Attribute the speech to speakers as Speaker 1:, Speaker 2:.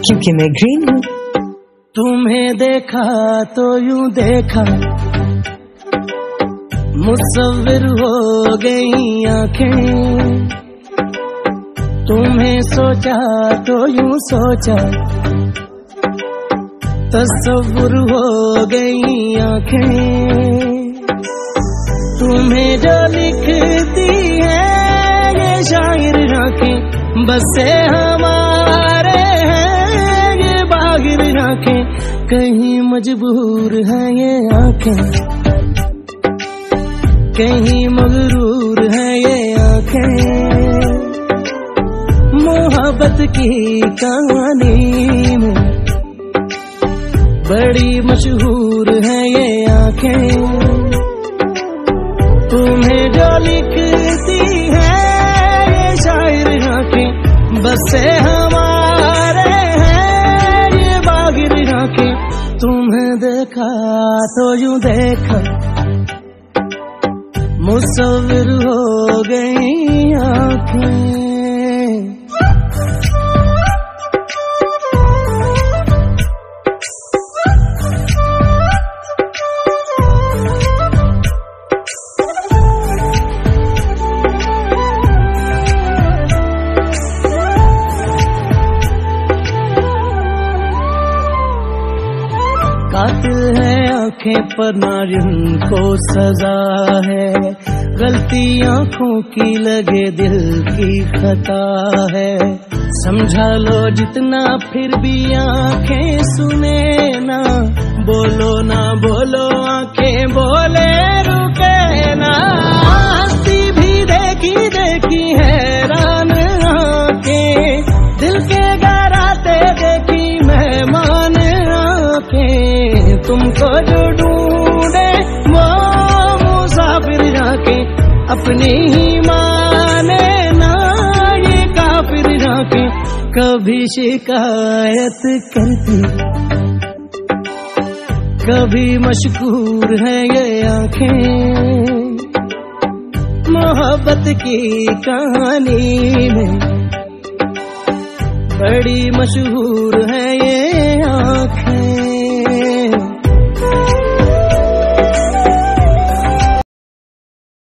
Speaker 1: क्योंकि मैं ग्रीन हूँ।
Speaker 2: तुम्हें देखा तो यूँ देखा। मुसविर हो गई आँखें। तुम्हें सोचा तो यूँ सोचा। तस्वुर हो गई आँखें। तुम्हें जो लिखती है ये शायर आँखें बस हमारे कहीं मजबूर है ये आँखें। कहीं मगरूर है ये आँखें। मोहब्बत की कहानी में बड़ी मशहूर है ये आँखें। तुम्हें जो लिखती तो यू देख मुसविर हो गई आँखें। कातिल है, आँखें पर नारियन को सजा है। गलती आँखों की लगे, दिल की खता है। समझा लो जितना, फिर भी आँखें सुने ना। बोलो ना बोलो, आँखें बोले जो ढूंढे वो मुसाफिर जाके अपनी ही माने ना, ये काफिर जाके कभी शिकायत करती। कभी मशहूर है ये आँखें, मोहब्बत की कहानी में। बड़ी मशहूर है ये